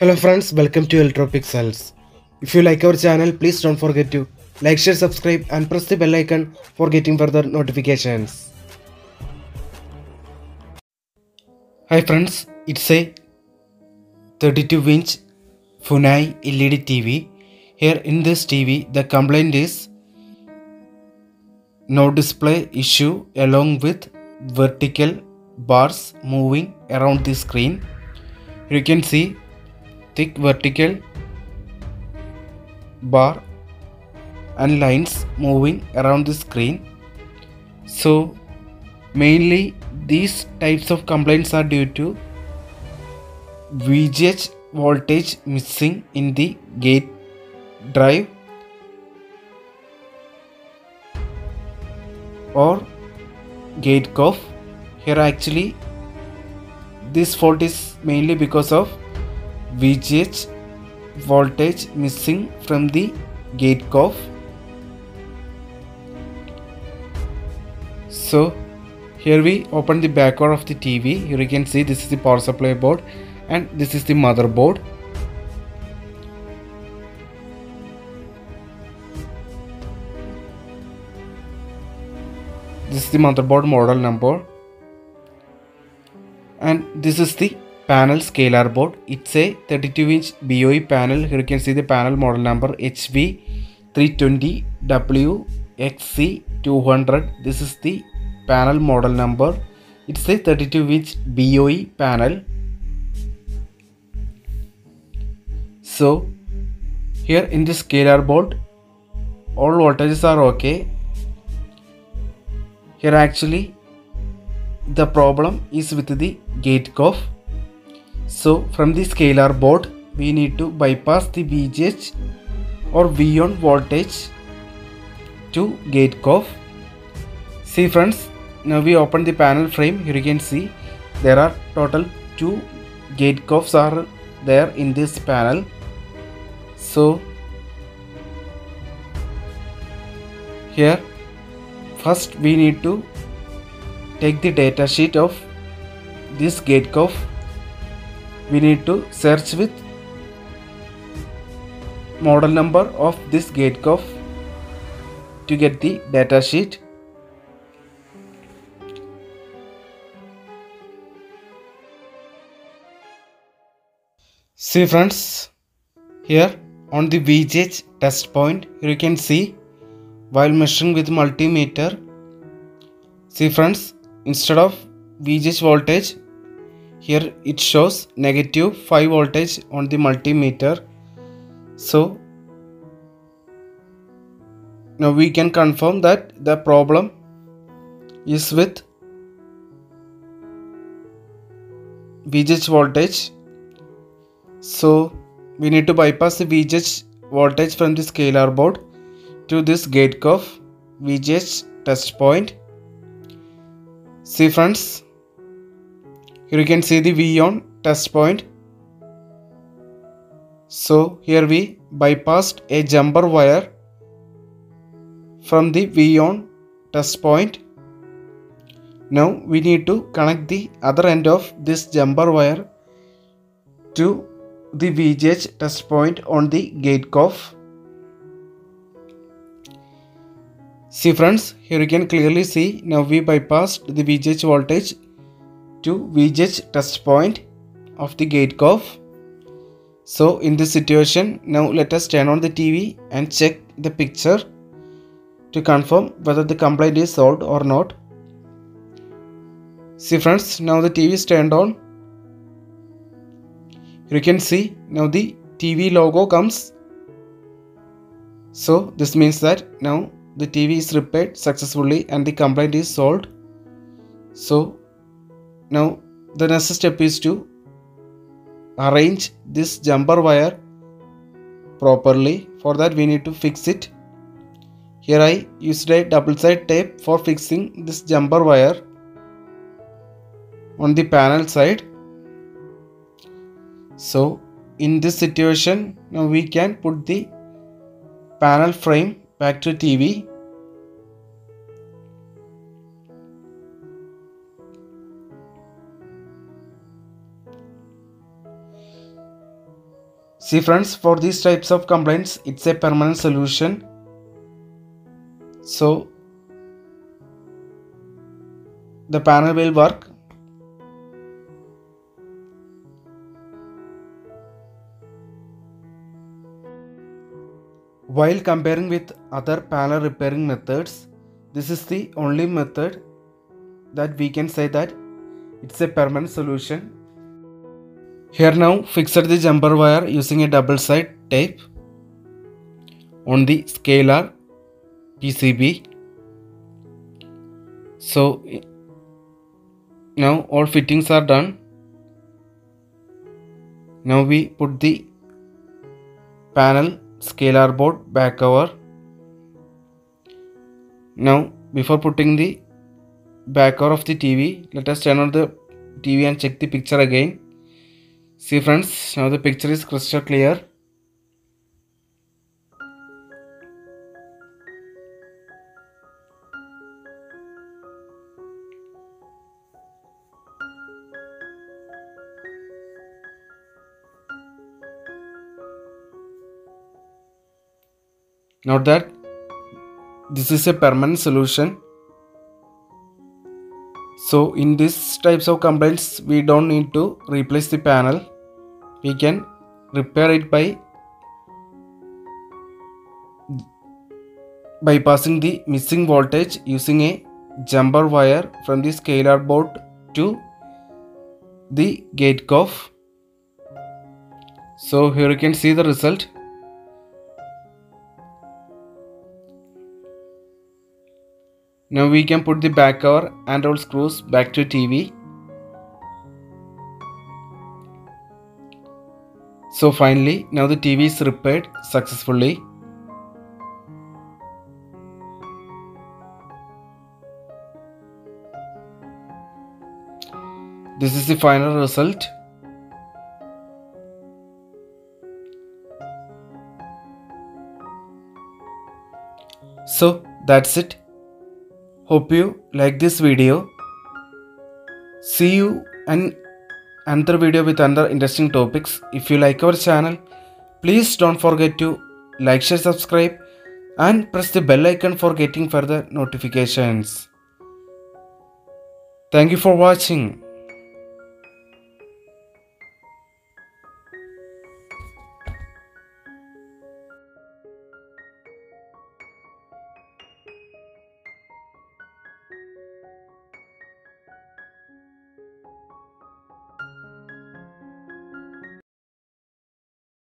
Hello friends, welcome to Electropixels. If you like our channel, please don't forget to like, share, subscribe and press the bell icon for getting further notifications. Hi friends, it's a 32 inch Funai LED TV. Here in this TV, the complaint is no display issue along with vertical bars moving around the screen. You can see thick vertical bar and lines moving around the screen. So mainly these types of complaints are due to VGH voltage missing in the gate drive or gate COF here actually this fault is mainly because of VGH voltage missing from the gate COF so here we open the backward of the TV here you can see this is the power supply board and this is the motherboard. This is the motherboard model number. And this is the panel scalar board it's a 32 inch BOE panel. Here you can see the panel model number HV 320 WXC 200 this is the panel model number. It's a 32 inch BOE panel. So here in the scalar board all voltages are okay. Here actually the problem is with the gate COF so from the scalar board we need to bypass the VGH or V on voltage to gate COF see friends now we open the panel frame. Here you can see there are total two gate COFs are there in this panel. So here first we need to take the data sheet of this gate COF we need to search with model number of this gate COF to get the data sheet. See friends here on the VGH test point you can see while measuring with multimeter. See friends instead of VGH voltage here it shows negative 5 voltage on the multimeter. So now we can confirm that the problem is with VGH voltage. So we need to bypass the VGH voltage from the scalar board to this gate COF VGH test point. See friends here you can see the V on test point. So here we bypassed a jumper wire from the V on test point. Now we need to connect the other end of this jumper wire to the VGH test point on the gate COF See friends, here you can clearly see now we bypassed the VGH voltage to VGH test point of the gate COF. So in this situation, now let us turn on the TV and check the picture to confirm whether the complaint is solved or not. See friends, now the TV is turned on. You can see now the TV logo comes. So this means that now the TV is repaired successfully and the complaint is solved. So now the next step is to arrange this jumper wire properly. For that we need to fix it. Here I used a double side tape for fixing this jumper wire on the panel side. So in this situation now we can put the panel frame back to TV. See friends, for these types of complaints, it's a permanent solution. So the panel will work. While comparing with other panel repairing methods, this is the only method that we can say that it's a permanent solution. Here now fixed the jumper wire using a double side tape on the scalar PCB. So now all fittings are done. Now we put the panel scalar board back over. Now before putting the back cover of the TV, let us turn on the TV and check the picture again. See friends, now the picture is crystal clear. Note that this is a permanent solution. So in these types of complaints, we don't need to replace the panel. We can repair it by bypassing the missing voltage using a jumper wire from the scalar board to the gate COF. So here you can see the result. Now we can put the back cover and all screws back to TV. So finally, now the TV is repaired successfully. This is the final result. So that's it. Hope you like this video. See you in another video with another interesting topics. If you like our channel, please don't forget to like, share, subscribe and press the bell icon for getting further notifications. Thank you for watching.